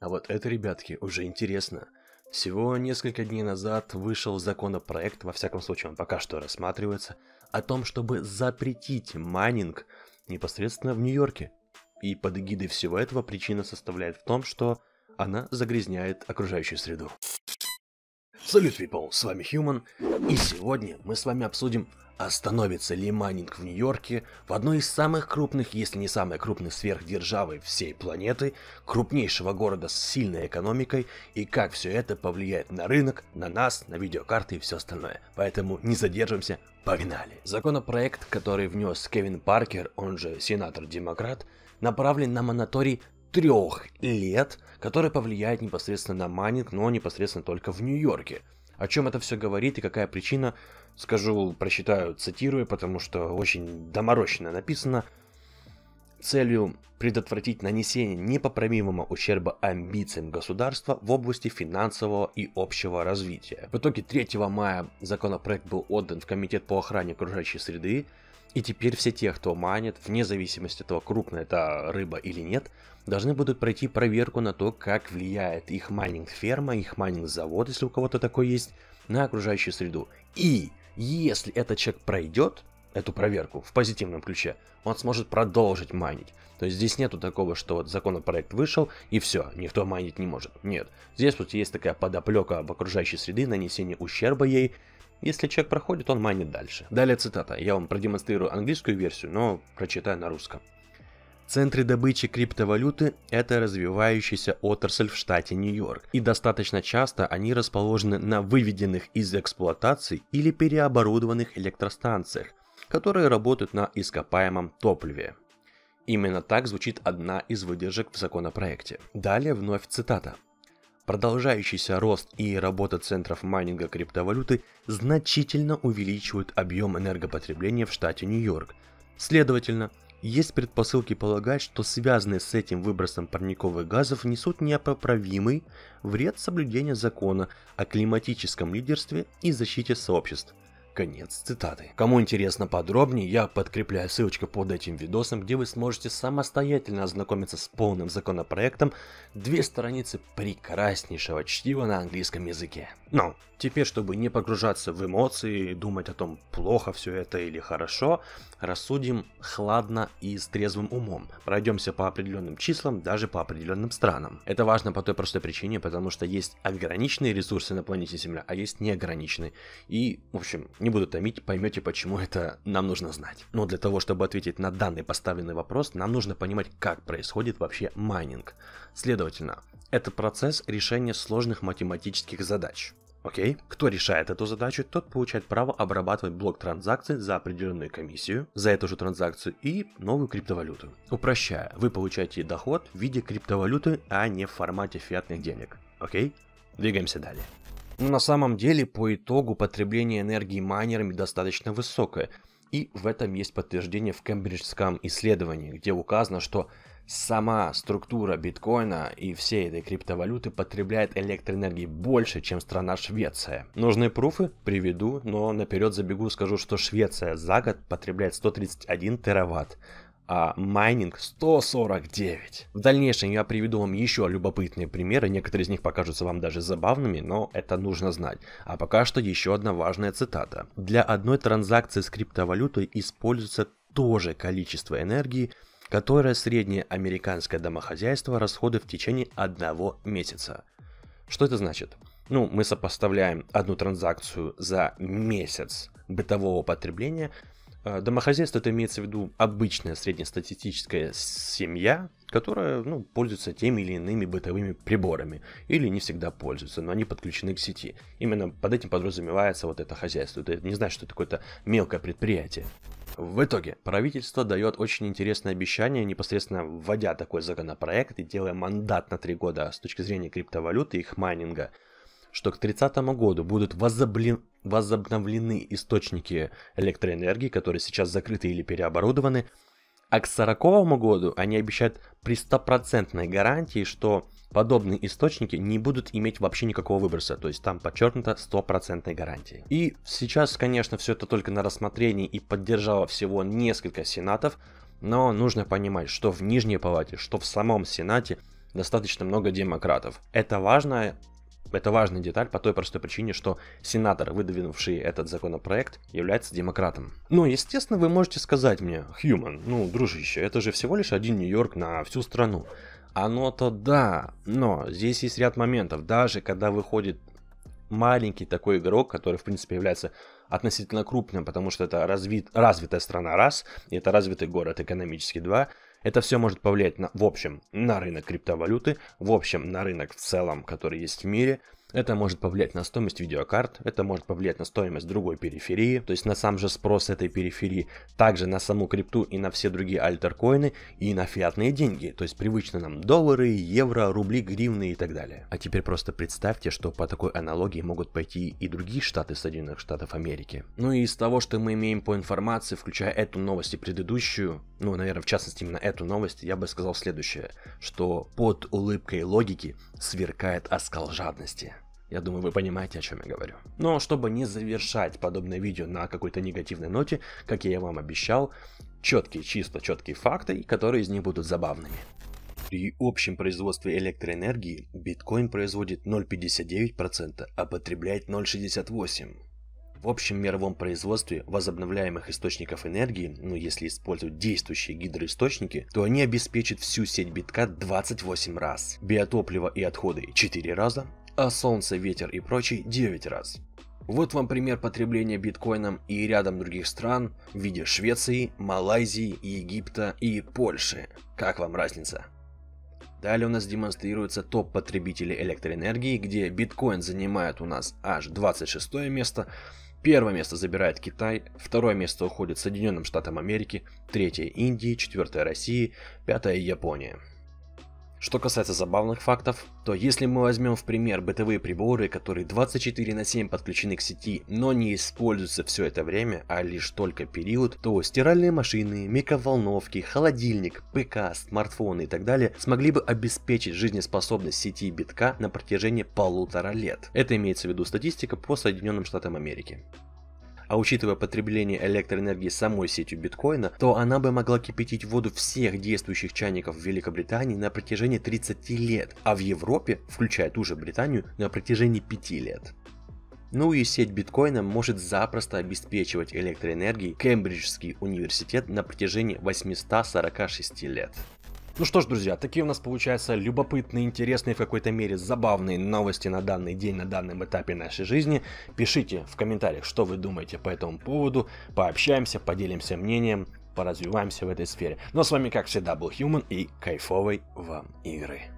А вот это, ребятки, уже интересно. Всего несколько дней назад вышел законопроект, во всяком случае он пока что рассматривается, о том, чтобы запретить майнинг непосредственно в Нью-Йорке. И под эгидой всего этого причина составляет в том, что она загрязняет окружающую среду. Салют, people, с вами Human, и сегодня мы с вами обсудим, остановится ли майнинг в Нью-Йорке, в одной из самых крупных, если не самой крупной сверхдержавы всей планеты, крупнейшего города с сильной экономикой, и как все это повлияет на рынок, на нас, на видеокарты и все остальное. Поэтому не задержимся, погнали. Законопроект, который внес Кевин Паркер, он же сенатор-демократ, направлен на монаторий трех лет, который повлияет непосредственно на майнинг, но непосредственно только в Нью-Йорке. О чем это все говорит и какая причина, скажу, прочитаю, цитирую, потому что очень доморощенно написано. Целью предотвратить нанесение непоправимого ущерба амбициям государства в области финансового и общего развития. В итоге 3 мая законопроект был отдан в Комитет по охране окружающей среды, и теперь все те, кто манит, вне зависимости от того, крупная это рыба или нет, должны будут пройти проверку на то, как влияет их майнинг-ферма, их майнинг-завод, если у кого-то такой есть, на окружающую среду. И если этот человек пройдет эту проверку в позитивном ключе, он сможет продолжить майнить. То есть здесь нету такого, что вот законопроект вышел и все, никто майнить не может. Нет. Здесь вот есть такая подоплека об окружающей среды, нанесение ущерба ей, если человек проходит, он майнит дальше. Далее цитата. Я вам продемонстрирую английскую версию, но прочитаю на русском. Центры добычи криптовалюты – это развивающаяся отрасль в штате Нью-Йорк, и достаточно часто они расположены на выведенных из эксплуатации или переоборудованных электростанциях, которые работают на ископаемом топливе. Именно так звучит одна из выдержек в законопроекте. Далее вновь цитата. Продолжающийся рост и работа центров майнинга криптовалюты значительно увеличивают объем энергопотребления в штате Нью-Йорк. Следовательно, есть предпосылки полагать, что связанные с этим выбросом парниковых газов несут непоправимый вред соблюдения закона о климатическом лидерстве и защите сообществ – Конец цитаты. Кому интересно подробнее, я подкрепляю ссылочку под этим видосом, где вы сможете самостоятельно ознакомиться с полным законопроектом, две страницы прекраснейшего чтива на английском языке. Но теперь, чтобы не погружаться в эмоции, думать о том, плохо все это или хорошо, рассудим хладно и с трезвым умом. Пройдемся по определенным числам, даже по определенным странам. Это важно по той простой причине, потому что есть ограниченные ресурсы на планете Земля, а есть неограниченные. И, в общем, не буду томить, поймете, почему это нам нужно знать. Но для того, чтобы ответить на данный поставленный вопрос, нам нужно понимать, как происходит вообще майнинг. Следовательно, это процесс решения сложных математических задач. Окей. Кто решает эту задачу, тот получает право обрабатывать блок транзакций за определенную комиссию, за эту же транзакцию и новую криптовалюту. Упрощая, вы получаете доход в виде криптовалюты, а не в формате фиатных денег. Окей? Двигаемся далее. Но на самом деле по итогу потребление энергии майнерами достаточно высокое. И в этом есть подтверждение в кембриджском исследовании, где указано, что сама структура биткоина и всей этой криптовалюты потребляет электроэнергии больше, чем страна Швеция. Нужные пруфы приведу, но наперед забегу скажу, что Швеция за год потребляет 131 тераватт, а майнинг 149. В дальнейшем я приведу вам еще любопытные примеры, некоторые из них покажутся вам даже забавными, но это нужно знать. А пока что еще одна важная цитата. Для одной транзакции с криптовалютой используется то же количество энергии, которое среднее американское домохозяйство расходует в течение одного месяца. Что это значит? Ну, мы сопоставляем одну транзакцию за месяц бытового потребления. Э, домохозяйство это имеется в виду обычная среднестатистическая семья, которая ну, пользуется теми или иными бытовыми приборами. Или не всегда пользуются, но они подключены к сети. Именно под этим подразумевается вот это хозяйство. Это не значит, что это какое-то мелкое предприятие. В итоге правительство дает очень интересное обещание, непосредственно вводя такой законопроект и делая мандат на три года с точки зрения криптовалюты и их майнинга, что к 30 году будут возобли... возобновлены источники электроэнергии, которые сейчас закрыты или переоборудованы, а к 40 году они обещают при стопроцентной гарантии, что подобные источники не будут иметь вообще никакого выброса, то есть там подчеркнуто стопроцентной гарантии. И сейчас, конечно, все это только на рассмотрении и поддержало всего несколько сенатов, но нужно понимать, что в Нижней Палате, что в самом Сенате достаточно много демократов. Это важно это важная деталь по той простой причине, что сенатор, выдвинувший этот законопроект, является демократом. Ну, естественно, вы можете сказать мне, Хьюман, ну, дружище, это же всего лишь один Нью-Йорк на всю страну. Оно-то да, но здесь есть ряд моментов. Даже когда выходит маленький такой игрок, который, в принципе, является относительно крупным, потому что это развит, развитая страна, раз, и это развитый город экономически, два, это все может повлиять на, в общем на рынок криптовалюты, в общем на рынок в целом, который есть в мире – это может повлиять на стоимость видеокарт, это может повлиять на стоимость другой периферии, то есть на сам же спрос этой периферии, также на саму крипту и на все другие альтеркоины и на фиатные деньги, то есть привычно нам доллары, евро, рубли, гривны и так далее. А теперь просто представьте, что по такой аналогии могут пойти и другие штаты Соединенных Штатов Америки. Ну и из того, что мы имеем по информации, включая эту новость и предыдущую, ну, наверное, в частности именно эту новость, я бы сказал следующее, что под улыбкой логики сверкает оскал жадности. Я думаю, вы понимаете, о чем я говорю. Но чтобы не завершать подобное видео на какой-то негативной ноте, как я вам обещал, четкие, чисто четкие факты, которые из них будут забавными. При общем производстве электроэнергии биткоин производит 0,59%, а потребляет 0,68%. В общем мировом производстве возобновляемых источников энергии, ну если использовать действующие гидроисточники, то они обеспечат всю сеть битка 28 раз, биотопливо и отходы 4 раза, а солнце, ветер и прочий 9 раз. Вот вам пример потребления биткоином и рядом других стран в виде Швеции, Малайзии, Египта и Польши. Как вам разница? Далее у нас демонстрируется топ потребителей электроэнергии, где биткоин занимает у нас аж 26 место, Первое место забирает Китай, второе место уходит Соединенным Штатам Америки, третье Индии, четвертое России, пятое Япония. Что касается забавных фактов, то если мы возьмем в пример бытовые приборы, которые 24 на 7 подключены к сети, но не используются все это время, а лишь только период, то стиральные машины, микроволновки, холодильник, ПК, смартфоны и так далее смогли бы обеспечить жизнеспособность сети битка на протяжении полутора лет. Это имеется в виду статистика по Соединенным Штатам Америки а учитывая потребление электроэнергии самой сетью биткоина, то она бы могла кипятить воду всех действующих чайников в Великобритании на протяжении 30 лет, а в Европе, включая ту же Британию, на протяжении 5 лет. Ну и сеть биткоина может запросто обеспечивать электроэнергией Кембриджский университет на протяжении 846 лет. Ну что ж, друзья, такие у нас получаются любопытные, интересные, в какой-то мере забавные новости на данный день, на данном этапе нашей жизни. Пишите в комментариях, что вы думаете по этому поводу, пообщаемся, поделимся мнением, поразвиваемся в этой сфере. Ну а с вами, как всегда, был Human и кайфовой вам игры.